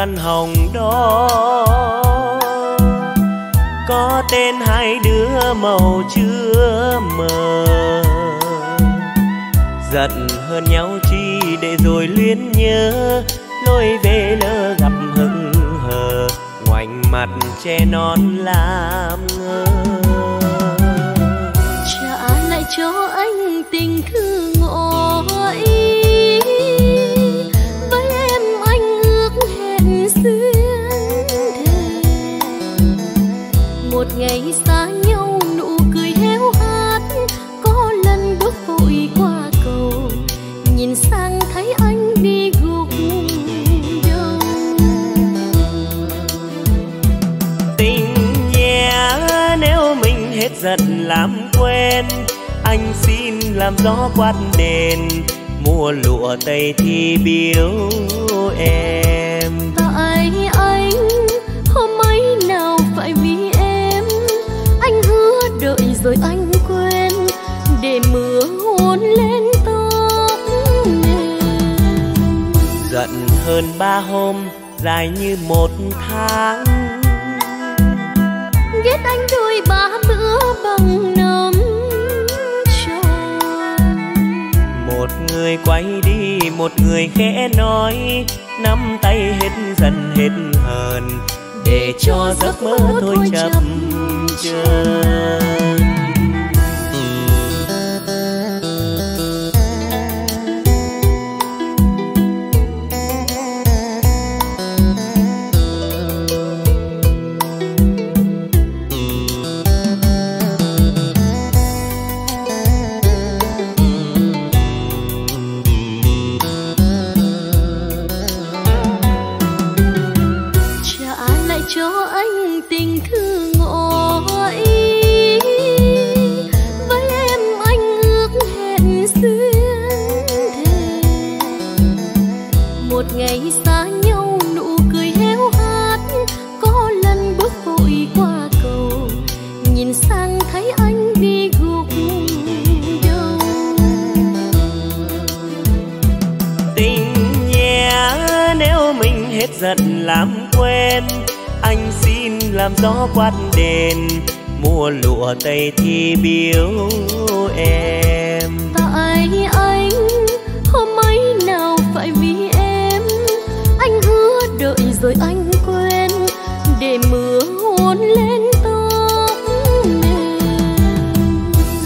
khăn hồng đó. Có tên hai đứa màu chưa mờ. Giận hơn nhau chi để rồi luyến nhớ. Lối về lỡ gặp hững hờ. Ngoảnh mặt che non làm ngơ. Trả lại cho anh tình thương. Giận làm quên. Anh xin làm gió quát đền mua lụa tây thi biếu em. Tại anh hôm ấy nào phải vì em? Anh hứa đợi rồi anh quên để mưa hôn lên tóc mềm giận hơn ba hôm dài như một tháng ghét anh đôi ba bữa bằng nắm tròn một người quay đi một người khẽ nói nắm tay hết giận hết hờn để cho giấc mơ thôi chậm chân một ngày xa nhau, nụ cười héo hắt có lần bước vội qua cầu, nhìn sang thấy anh đi gục đầu. Tình nhé, nếu mình hết giận làm quen anh xin làm gió quát đèn mua lụa tây thi biếu em. Rồi anh quên để mưa hôn lên tóc mềm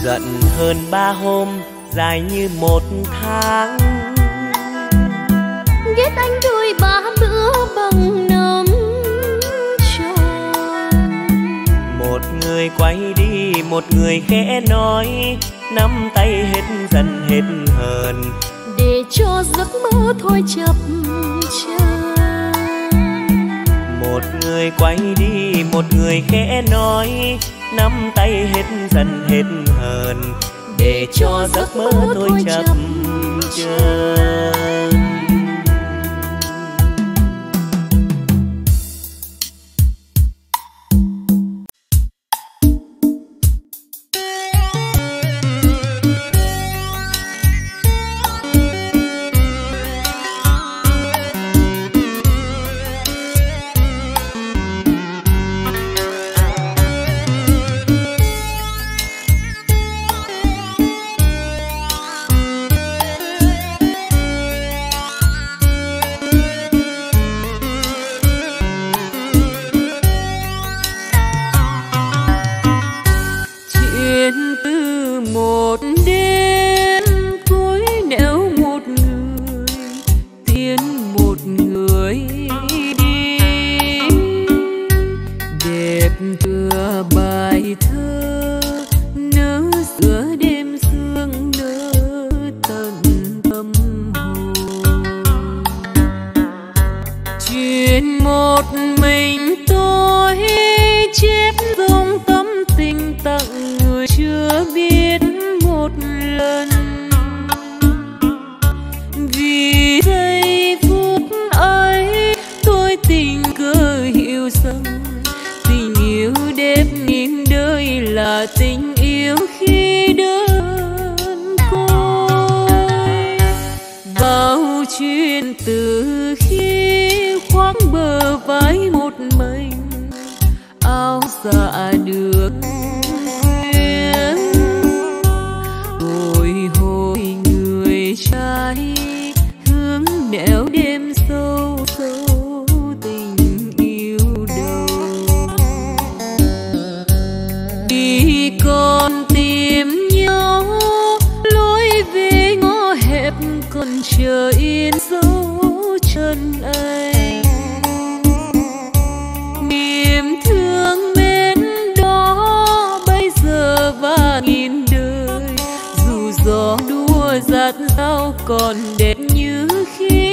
giận hơn ba hôm dài như một tháng. Ghét anh đôi ba bữa bằng nắm tròn một người quay đi một người khẽ nói nắm tay hết giận hết hờn. Để cho giấc mơ thôi chập chờn một người quay đi một người khẽ nói nắm tay hết giận hết hờn để cho giấc mơ thôi chậm chân duyên từ khi khoáng bờ vai một mình áo dạ đường. Đua dạt còn đẹp như khi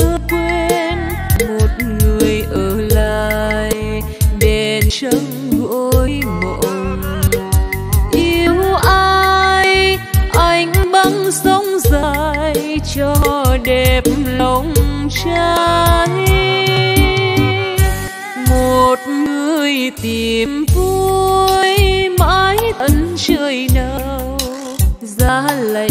chưa quên một người ở lại đèn trong gối mộng yêu ai anh băng sông dài cho đẹp lòng trái một người tìm vui mãi tận trời nào ra lầy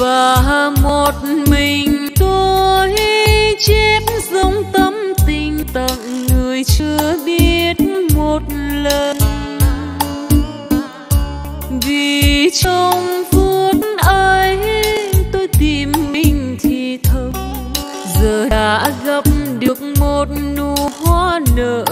và một mình tôi chép giống tâm tình tặng người chưa biết một lần. Vì trong phút ấy tôi tìm mình thì thầm, giờ đã gặp được một nụ hoa nở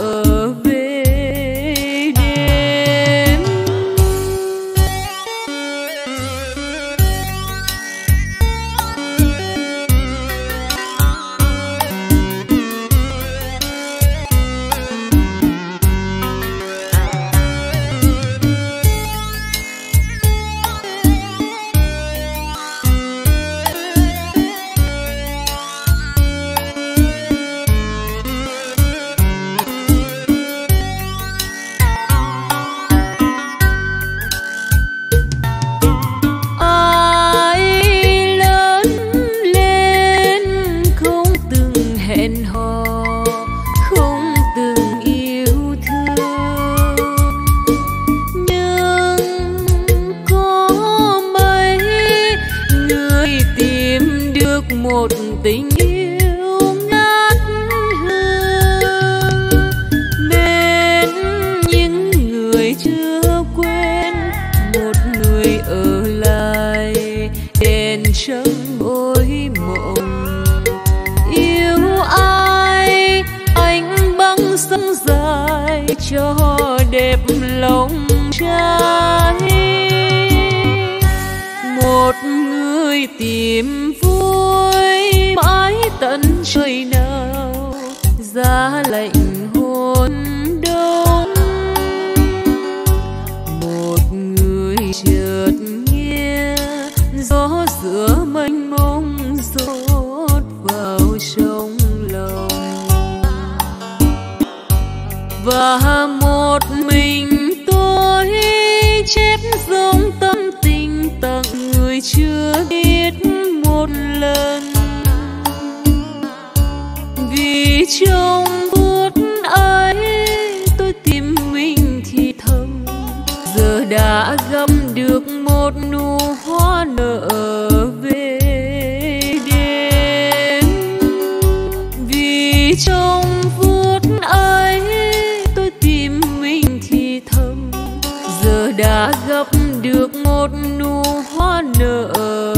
giữa mênh mông rót vào trong lòng. Và đã gặp được một nụ hoa nở.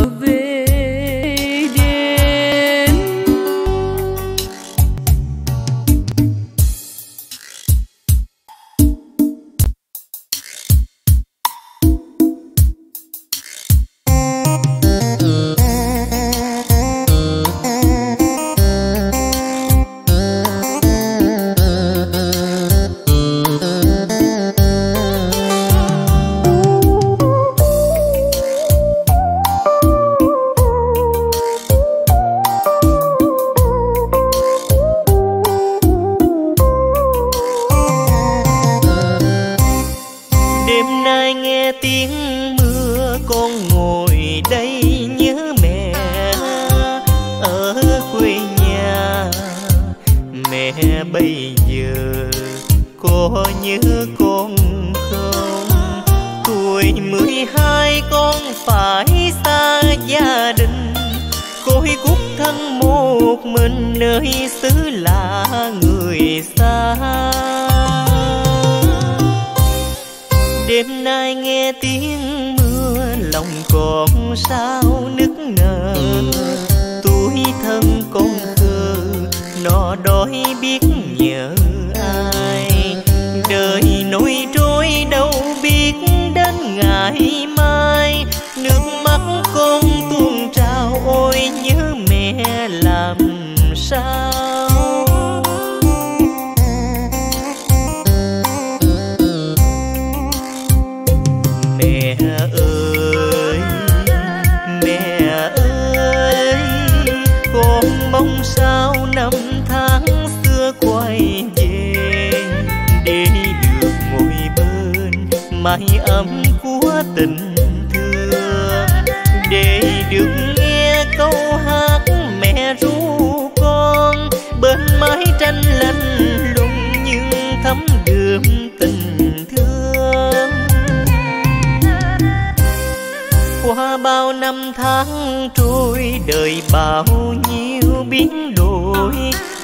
Nơi xứ lạ người xa. Đêm nay nghe tiếng mưa, lòng còn sao nức nở. Tuổi thân con khờ nó đói biết sao mẹ ơi mẹ ơi con mong sao năm tháng xưa quay về để được ngồi bên mái ấm của tình đời bao nhiêu biến đổi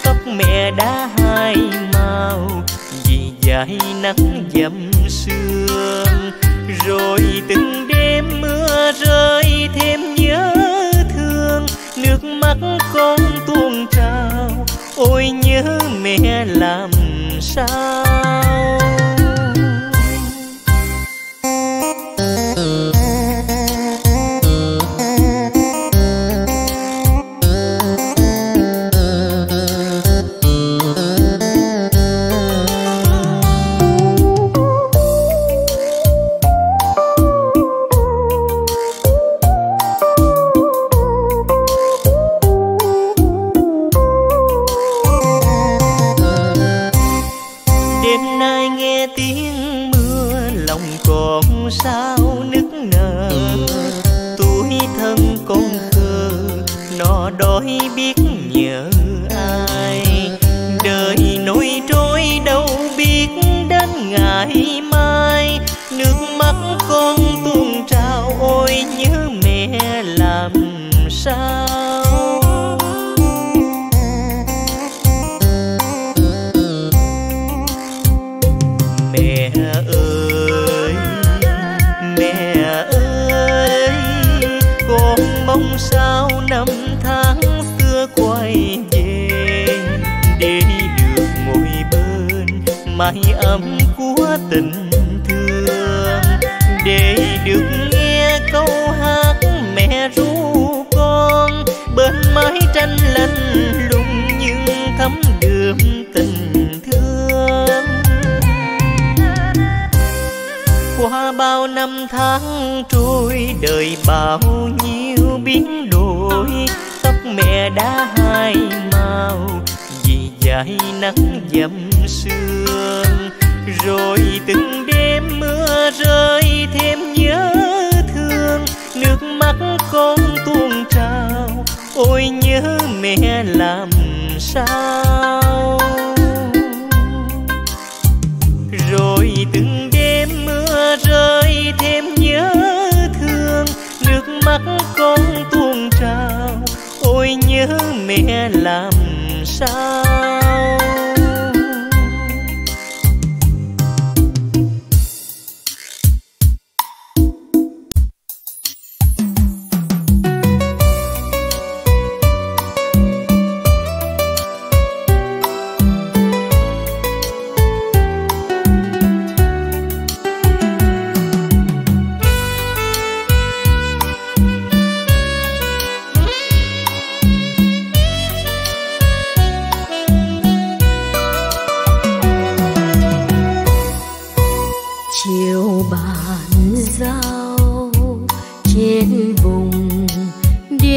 tóc mẹ đã hai màu vì dài nắng dầm sương. Rồi từng đêm mưa rơi thêm nhớ thương, nước mắt con tuôn trào, ôi nhớ mẹ làm sao? Tình thương. Để được nghe câu hát mẹ ru con bên mái tranh lạnh lùng nhưng thấm đượm tình thương. Qua bao năm tháng trôi, đời bao nhiêu biến đổi, tóc mẹ đã hai màu, vì dài nắng dầm sương rồi từng đêm mưa rơi thêm nhớ thương, nước mắt con tuôn trào. Ôi nhớ mẹ làm sao? Rồi từng đêm mưa rơi thêm nhớ thương, nước mắt con tuôn trào. Ôi nhớ mẹ làm sao?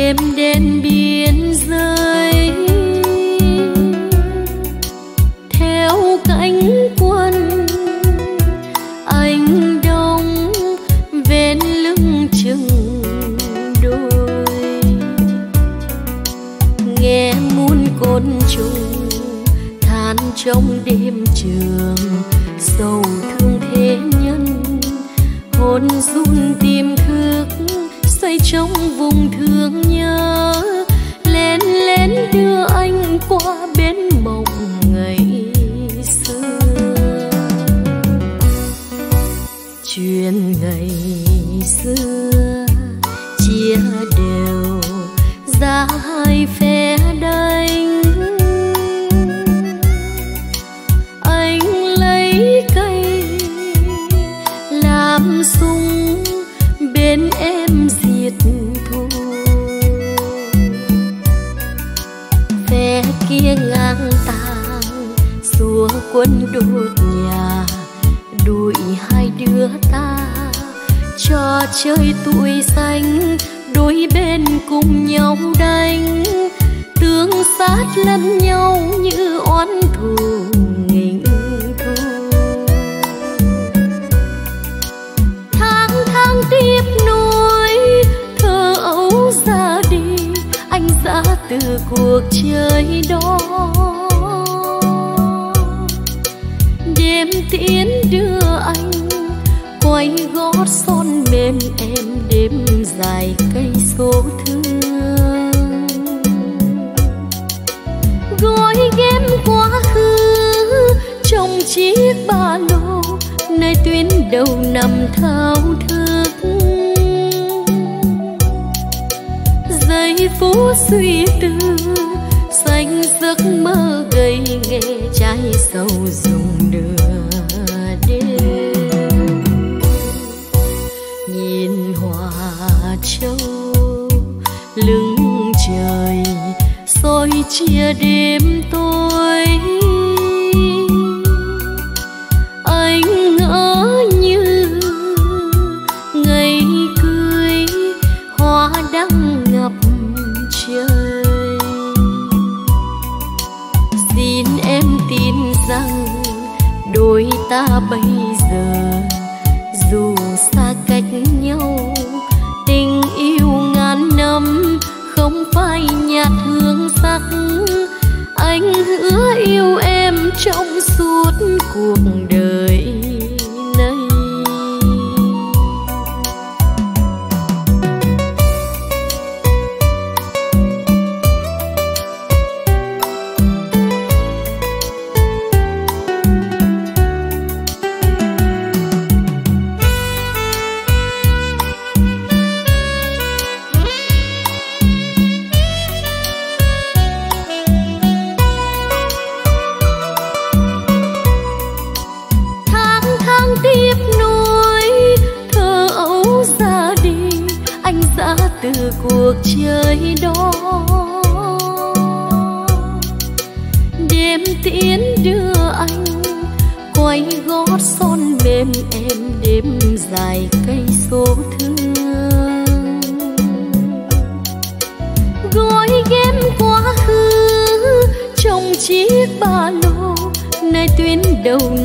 Đêm đến biên thương nhớ lén lén đưa anh qua bên hai ta trò chơi tuổi xanh, đôi bên cùng nhau đánh. Tương sát lẫn nhau như oán thù nghịch thu tháng tháng tiếp nối thơ ấu ra đi, anh ra từ cuộc chơi đó. Đêm tiễn đưa anh quay gót son bên em đêm dài cây số thương. Gói ghém quá khứ trong chiếc ba lô nơi tuyến đầu nằm thao thức. Giây phút suy tư, xanh giấc mơ gầy nghe trái sầu dùng đường đêm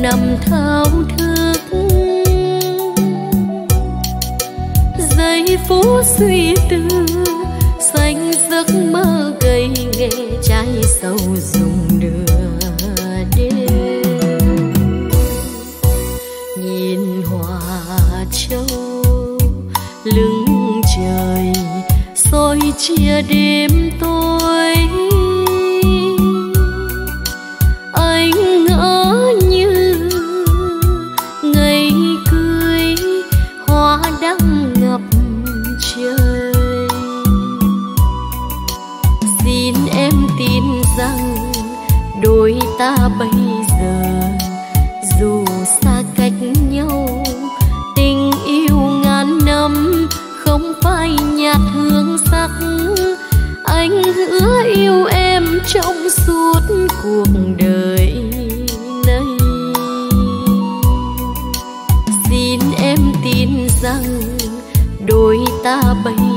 nằm thao thức. Giây phút suy tư, xanh giấc mơ gầy nghe trái sầu dùng nửa đêm. Nhìn hòa châu, lưng trời soi chia đêm. Đôi ta bây giờ. Dù xa cách nhau, tình yêu ngàn năm không phai nhạt hương sắc. Anh hứa yêu em trong suốt cuộc đời này. Xin em tin rằng đôi ta bây